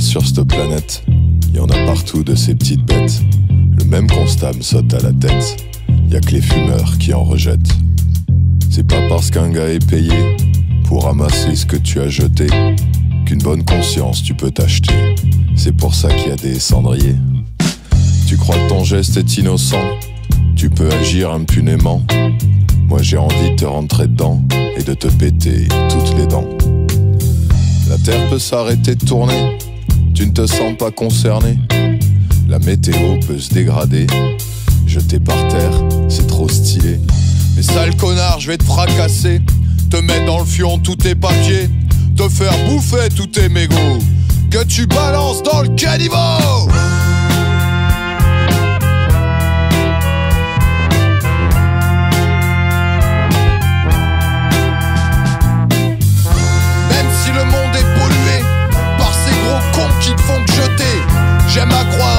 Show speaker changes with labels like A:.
A: sur cette planète. Y en a partout de ces petites bêtes. Le même constat me saute à la tête. Y a que les fumeurs qui en rejettent. C'est pas parce qu'un gars est payé pour ramasser ce que tu as jeté qu'une bonne conscience tu peux t'acheter. C'est pour ça qu'il y a des cendriers. Tu crois que ton geste est innocent, tu peux agir impunément. Moi j'ai envie de te rentrer dedans et de te péter toutes les dents. La terre peut s'arrêter de tourner, tu ne te sens pas concerné. La météo peut se dégrader, jeter par terre, c'est trop stylé. Mais sale connard, je vais te fracasser, te mettre dans le fion tous tes papiers, te faire bouffer tous tes mégots, que tu balances dans le caniveau croire